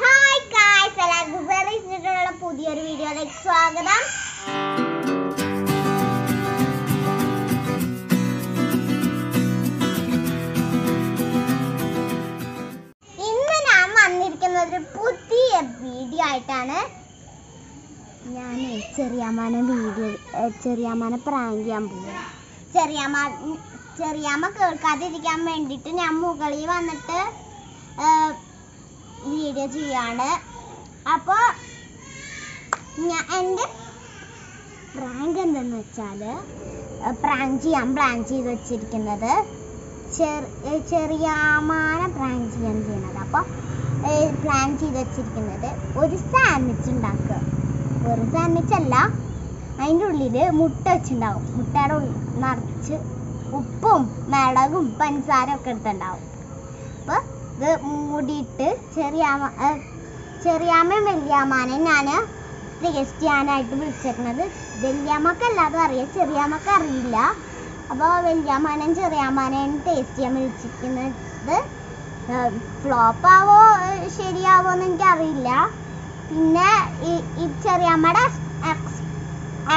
Hi guys എല്ലാവർക്കും വെറിച്ചിട്ടുള്ള പുതിയൊരു വീഡിയോയിലേക്ക് സ്വാഗതം. ഇന്ന് ഞാൻ വന്നിരിക്കുന്നത് ഒരു പുതിയ വീഡിയോ ആയിട്ടാണ് ഞാൻ ചെറിയമ്മനെ വീഡിയോ ചെറിയമ്മനെ പ്രാങ്ക് ചെയ്യാൻ പോകും ചെറിയമ്മ ചെറിയമ്മ കേൾക്കാതിരിക്കാൻ വേണ്ടിയിട്ട് ഞാൻ മുകളിൽ വന്നിട്ട് വീഡിയോ ചെയ്യാണ്. അപ്പോൾ ഞാൻ എന്റെ പ്രാങ്ക് എന്തെന്ന് വെച്ചാൽ പ്രാങ്ക് ചെയ്യാൻ പ്ലാൻ ചെയ്ത് വെച്ചിരിക്കുന്നത് ചെറിയ ചെറിയാമാനെ പ്രാങ്ക് ചെയ്യാൻ ചെയ്യുന്നത് അപ്പോൾ പ്ലാൻ ചെയ്ത് വെച്ചിരിക്കുന്നത് ഒരു സാൻഡ്വിച്ച് ഉണ്ടാക്കുക. വെറും സാൻഡ്വിച്ച് അല്ല അതിന്റെ ഉള്ളിൽ മുട്ട വെച്ചിട്ടുണ്ടാവും. മുട്ടയുടെ ഉള്ളിൽ നിറച്ച് ഉപ്പും മിളകും പഞ്ചസാരയും ഒക്കെ എടുത്തുണ്ടാവും ഇത് മൂടിയിട്ട് ചെറിയാമ ചെറിയാമ്മ വല്യാമാനെ ഞാൻ ക്രിസ്ത്യാനായിട്ട് വിളിച്ചിരുന്നത് വിളിച്ചേക്കണത് വല്യാമ്മക്ക് എല്ലാതും അറിയാം ചെറിയാമ്മക്ക് അറിയില്ല. അപ്പോൾ വല്യാമാനെയും ചെറിയാമാനെയും ടേസ്റ്റ് ചെയ്യാൻ വിളിച്ചിരിക്കുന്നത് ഫ്ലോപ്പാവോ ശരിയാവോ എന്ന് എനിക്കറിയില്ല. പിന്നെ ഈ ചെറിയമ്മയുടെ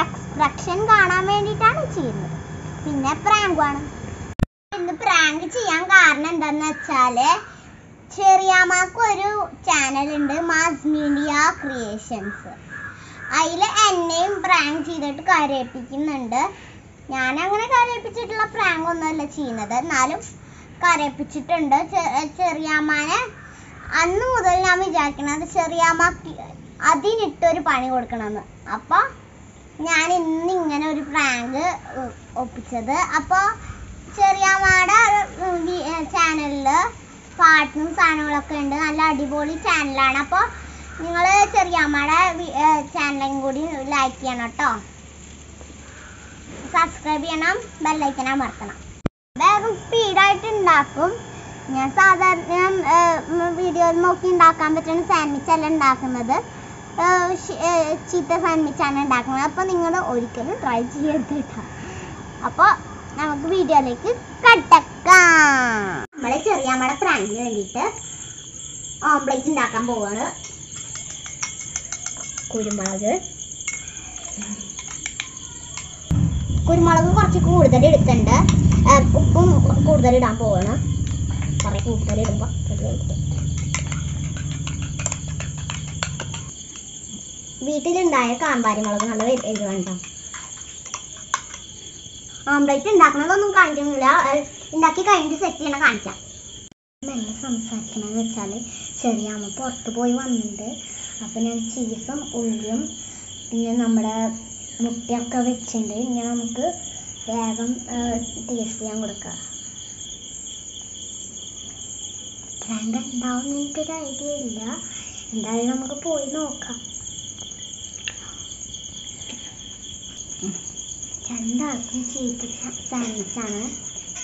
എക്സ്പ്രഷൻ കാണാൻ വേണ്ടിയിട്ടാണ് ചെയ്യുന്നത്. പിന്നെ പ്രാങ്കുമാണ് ഇന്ന് പ്രാങ്ക് ചെയ്യാൻ കാരണം എന്താണെന്ന് വെച്ചാൽ ചെറിയാമ്മക്ക് ഒരു ചാനൽ ഉണ്ട് മാസ് മീഡിയ ക്രിയേഷൻസ് അതിൽ എന്നെയും പ്രാങ്ക് ചെയ്തിട്ട് കരയിപ്പിക്കുന്നുണ്ട്. ഞാൻ അങ്ങനെ കരയിപ്പിച്ചിട്ടുള്ള പ്രാങ്ക് ഒന്നുമല്ല ചെയ്യുന്നത്. എന്നാലും കരയിപ്പിച്ചിട്ടുണ്ട്. ചെറിയാമ്മാനെ അന്ന് മുതൽ ഞാൻ വിചാരിക്കണത് ചെറിയാമ്മ അതിനിട്ടൊരു പണി കൊടുക്കണമെന്ന്. അപ്പോൾ ഞാൻ ഇന്ന് ഇങ്ങനെ ഒരു പ്രാങ്ക് ഒപ്പിച്ചത്. അപ്പോൾ ചെറിയാമ്മയുടെ ചാനലിൽ പാട്ടും സാധനങ്ങളൊക്കെ ഉണ്ട്. നല്ല അടിപൊളി ചാനലാണ് അപ്പോൾ നിങ്ങൾ ചെറിയമ്മയുടെ ചാനലും കൂടി ലൈക്ക് ചെയ്യണം കേട്ടോ സബ്സ്ക്രൈബ് ചെയ്യണം. ബെല്ലൈക്കൻ അമർത്തണം. വേഗം സ്പീഡായിട്ട് ഉണ്ടാക്കും ഞാൻ സാധാരണ വീഡിയോയിൽ നോക്കി ഉണ്ടാക്കാൻ പറ്റുന്ന സാൻഡ്വിച്ച് അല്ല ഉണ്ടാക്കുന്നത് ചീത്ത സാൻഡ്വിച്ചാണ് ഉണ്ടാക്കുന്നത് അപ്പോൾ നിങ്ങൾ ഒരിക്കലും ട്രൈ ചെയ്യരുത് കേട്ടോ അപ്പോൾ നമുക്ക് വീഡിയോയിലേക്ക് കട്ടക്കാം നമ്മുടെ ഫ്രണ്ടിന് വേണ്ടിയിട്ട് ഓംപ്ലേറ്റ് ഉണ്ടാക്കാൻ പോവാണ്. കുരുമുളക്. കുരുമുളക് കുറച്ച് കൂടുതൽ എടുക്കണ്ട് ഉപ്പും കൂടുതൽ ഇടാൻ പോവാണ്. കുറേ കൂടുതൽ ഇടുമ്പോൾ വീട്ടിലുണ്ടായ കാന്താരി മുളക് നല്ല എരിവുണ്ടോ ഓംപ്ലേറ്റ് ഉണ്ടാക്കണതൊന്നും കാണിക്കുന്നില്ല. ഉണ്ടാക്കി കഴിഞ്ഞിട്ട് സെറ്റ് ചെയ്യണ കാണിക്കാം. മെല്ലെ സംസാരിക്കണമെന്ന് വെച്ചാൽ ചെറിയ അമ്മ പുറത്ത് പോയി വന്നിട്ടുണ്ട് അപ്പം ഞാൻ ചീസും ഉള്ളിയും പിന്നെ നമ്മുടെ മുട്ടയൊക്കെ വെച്ചിട്ടുണ്ട് ഇനി നമുക്ക് വേഗം ടേസ്റ്റ് ചെയ്യാൻ കൊടുക്കാം. പ്രാങ്ക് ഉണ്ടാവും എനിക്കൊരു ഐഡിയ ഇല്ല. എന്തായാലും നമുക്ക് പോയി നോക്കാം. രണ്ടാൾക്കും ചീത്ത സാൻഡ്വിച്ചാണ്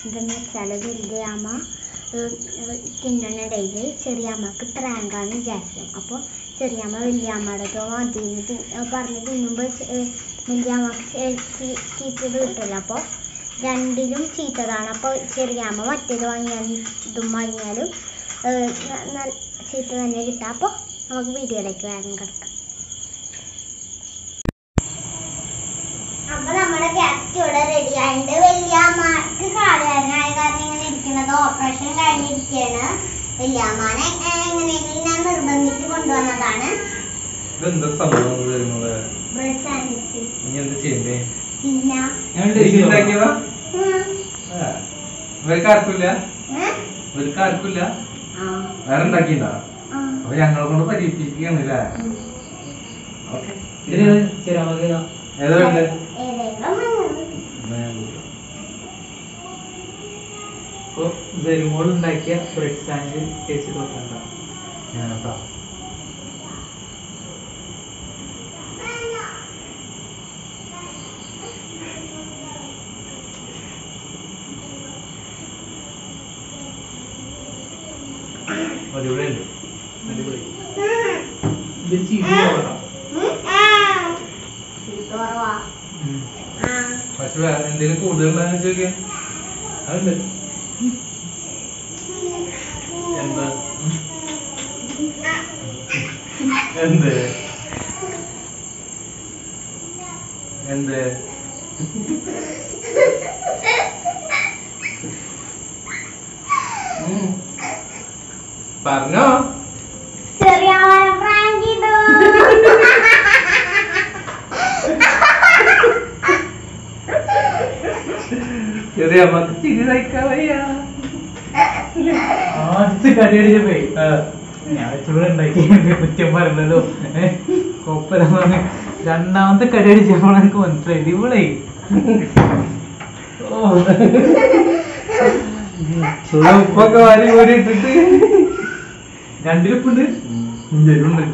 എന്തെന്ന് വെച്ചാൽ വല്യമ്മ തിന്നണിടയിൽ ചെറിയമ്മക്ക് പ്രാങ്കാന്ന് വിചാരിച്ചു അപ്പോൾ ചെറിയമ്മ വല്യമ്മയുടെ അതിന് പറഞ്ഞ് തിന്നുമ്പോൾ വലിയമ്മക്ക് ചീത്തത് കിട്ടില്ല അപ്പോൾ രണ്ടിലും ചീത്തതാണ്. അപ്പോൾ ചെറിയമ്മ മറ്റേത് വാങ്ങിയാലും ഇതും വാങ്ങിയാലും ചീത്ത തന്നെ കിട്ടുക അപ്പോൾ നമുക്ക് വീഡിയോയിലേക്ക് വേഗം കിടക്കാം. അപ്പൊ നമ്മുടെ ഗസ്റ്റ് ഇവിടെ റെഡി ആയിട്ടുണ്ട്. വല്യമ്മക്ക് ആയ കാരണം ഇങ്ങനെ ഓപ്പറേഷൻ കഴിഞ്ഞിരിക്കുകയാണ് വല്യമ്മാനെ എങ്ങനെയെങ്കിലും ഞാൻ നിർബന്ധിച്ച് കൊണ്ടുവന്നതാണ്. ഇതെന്താ സംഭവം വരുന്നത് ബ്രെഡ് സാൻഡ്വിച്ച്. ഇനി എന്ത് ചെയ്യണ്ടേ? ഇല്ല ഉണ്ടാക്കിയതാ. ഇവർക്ക് ആർക്കില്ല? ഇവർക്ക് ആർക്കില്ല വേറെ. അപ്പൊ ഞങ്ങളെ കൊണ്ട് ഏതാ വേണ്ടേ? ഇപ്പൊ വെരുമോൾ ഉണ്ടാക്കിയ ബ്രെഡ് സാൻഡ് ടേസ്റ്റ് നോക്കണ്ട ഞാനപ്പാ അടിപൊളിയുണ്ട് അടിപൊളി. ഇത് ചീസ്. കുറവാ. പക്ഷെ വേറെ എന്തെങ്കിലും കൂടുതലുണ്ടെന്ന് ചോദിക്കാം അതുണ്ട് എന്താ എന്ത് എന്ത് പറഞ്ഞോ ചെറിയ ആദ്യത്തെ കടിയടിച്ചപ്പോ ഞാൻ ചൂട് ഉണ്ടാക്കി കുറ്റം പറഞ്ഞല്ലോ രണ്ടാമത്തെ കടിയടിച്ചപ്പോൾ എനിക്ക് മനസ്സിലായി ഇവളെ ഉപ്പൊക്കെ വാരി ഊരി ഇട്ടിട്ട് രണ്ടിലുപ്പുണ്ട് ചെറിയ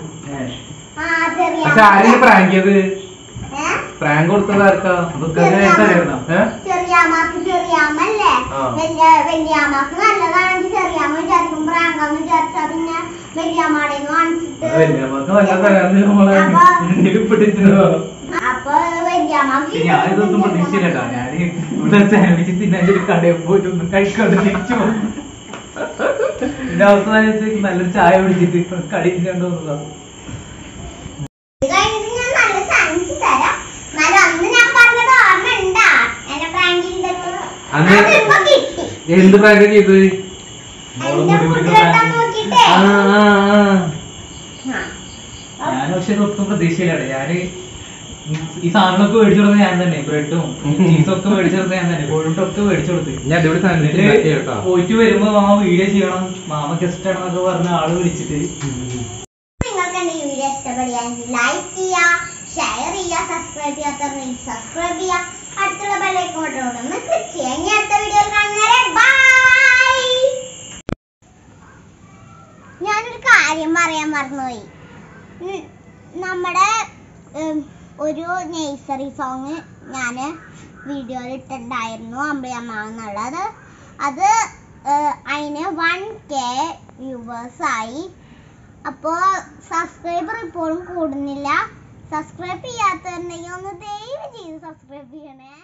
പക്ഷെ ആരെങ്കിലും പ്രാങ്ക് ചെയ്ത് പ്രാങ്ക് കൊടുത്തത് ആർക്കാ? അതൊക്കെ അറിയായിരുന്നോ ഏ? ചെറിയാമ്മക്ക് ചെറിയാമല്ലേ. വലിയ വലിയാമ്മക്ക് നല്ലതാണെങ്കിൽ ചെറിയാമ വിചാരിക്കും. പ്രാങ്കാന്ന് വിചാരിച്ചാ പിന്നെ നമ്മളെ അപ്പൊ- ഇഞ്ചിലിപ്പിട്ടിട്ടോ അപ്പൊ വലിയാമ്മക്ക് ഞാൻ ഇതൊന്നും പ്രതീക്ഷിച്ചില്ലട്ടോ. ഞാൻ ഇവിടെ സാൻഡ്വിച്ച് തിന്നാൻ ഒരു കടയിൽ പോയിട്ട് ഒന്ന് കഴിക്കാണ്ട് തിരിച്ചു വന്നു. പിന്നെ അവസാനം വെച്ച് നല്ലൊരു ചായ പിടിച്ചിട്ട് കടി തിന്നാണ്ട് വന്നതാ ഇത് കഴിഞ്ഞിട്ട് ഞാൻ നല്ല സാൻഡ്വിച്ച് തരാം എന്നാലും അന്ന് ഞാൻ പറഞ്ഞത് ഓർമ്മ ഉണ്ടാ എന്നെ പ്രാങ്ക് ചെയ്തിട്ട് അന്ന് അത് ഇപ്പൊ കിട്ടി എന്ത് പ്രാങ്ക് ചെയ്ത് മോൾ എന്റെ മുടി ഫുഡ് പിടിക്കുന്ന വെട്ടാൻ prank. നോക്കിട്ടേ ആ ആ ആ ആ. ഞാൻ പക്ഷെ ഒട്ടും പ്രതീക്ഷയിലാണ് ഞാൻ ഈ സാധനങ്ങളൊക്കെ മേടിച്ചു കൊടുത്തത് ഞാൻ തന്നെ. ബ്രെഡും ചീസൊക്കെ മേടിച്ചു കൊടുത്തത് ഞാൻ തന്നെ. കോഴിമുട്ടൊക്കെ മേടിച്ചു കൊടുത്ത്. പോയിട്ട് വരുമ്പോ മാമ വീഡിയോ ചെയ്യണം. മാമ ഗസ്റ്റ് ആണെന്നൊക്കെ പറഞ്ഞ ആൾ വിളിച്ചിട്ട്. നിങ്ങൾക്ക് എന്റെ വീഡിയോ ഇഷ്ടപ്പെടുകയാണെങ്കിൽ ലൈക്ക് ചെയ്യുക ഷെയർ ചെയ്യുക സബ്സ്ക്രൈബ് ചെയ്യാത്തവർ സബ്സ്ക്രൈബ് ചെയ്യുക. അടുത്തുള്ള ക്ലിക്ക് ചെയ്യുക. ഇനി അടുത്ത വീഡിയോയിൽ മറന്നുപോയി. നമ്മുടെ ഒരു നേഴ്സറി സോങ് ഞാൻ വീഡിയോയിൽ ഇട്ടിട്ടുണ്ടായിരുന്നു അമ്പയമ്മ എന്നുള്ളത് അത് അതിന് വൺ കെ വ്യൂവേഴ്സായി അപ്പോൾ സബ്സ്ക്രൈബർ ഇപ്പോഴും കൂടുന്നില്ല. സബ്സ്ക്രൈബ് ചെയ്യാത്തവരുണ്ടെങ്കിൽ ഒന്ന് ദയവ് ചെയ്ത് സബ്സ്ക്രൈബ് ചെയ്യണേ.